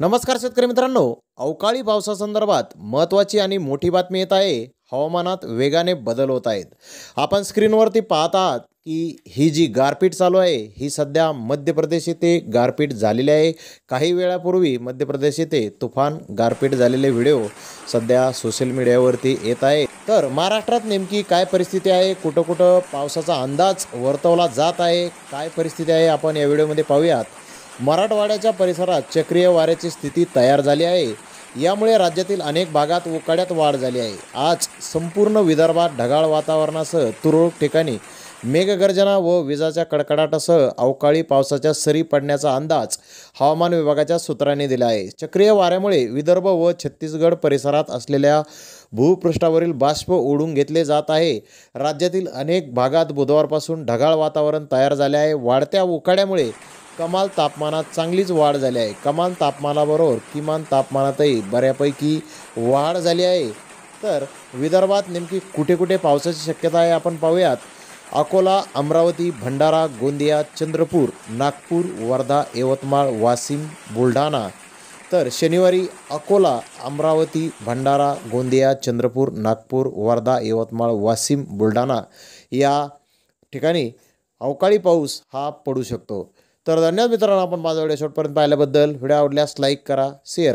नमस्कार शेतकरी मित्रांनो. अवकाळी पावसासंदर्भात महत्त्वाची आणि मोठी बातमी येत आहे हवामानात वेगाने बदल होत आहेत. आपण स्क्रीनवरती पाहत आहात की ही जी गारपीट चालू आहे ही सध्या मध्य प्रदेश येथे गारपीट झालेली आहे. काही वेळापूर्वी मध्य प्रदेश येथे तुफान गारपीट झालेले व्हिडिओ सध्या सोशल मीडियावरती येत आहे. तर महाराष्ट्रात नेमकी काय परिस्थिती आहे कुठं कुठं पावसाचा अंदाज वर्तवला जात आहे काय परिस्थिती आहे आपण या व्हिडिओमध्ये पाहूयात. मराठवाड्याच्या परिसरात चक्रीय वाऱ्याची स्थिती तयार झाली आहे. यामुळे राज्यातील अनेक भागात उकाड्यात वाढ झाली आहे. आज संपूर्ण विदर्भात ढगाळ वातावरणासह तुरळक ठिकाणी मेघगर्जना व विजाच्या कडकडाटासह अवकाळी पावसाच्या सरी पडण्याचा अंदाज हवामान विभागाच्या सूत्रांनी दिला आहे. चक्रीय वाऱ्यामुळे विदर्भ व छत्तीसगड परिसरात असलेल्या भूपृष्ठावरील बाष्प ओढून घेतले जात आहे. राज्यातील अनेक भागात बुधवारपासून ढगाळ वातावरण तयार झाले आहे. वाढत्या उकाड्यामुळे कमाल तापमानात चांगलीच वाढ झाली आहे. कमाल तापमानाबरोबर किमान तापमानातही बऱ्यापैकी वाढ झाली आहे. तर विदर्भात नेमकी कुठे कुठे पावसाची शक्यता आहे आपण पाहूयात. अकोला अमरावती भंडारा गोंदिया चंद्रपूर नागपूर वर्धा यवतमाळ वाशिम बुलढाणा. तर शनिवारी अकोला अमरावती भंडारा गोंदिया चंद्रपूर नागपूर वर्धा यवतमाळ वाशिम बुलढाणा या ठिकाणी अवकाळी पाऊस हा पडू शकतो. तर धन्यवाद मित्रांनो आपण माझा व्हिडिओ शेवटपर्यंत पाहिल्याबद्दल. व्हिडिओ आवडल्यास लाईक करा शेअर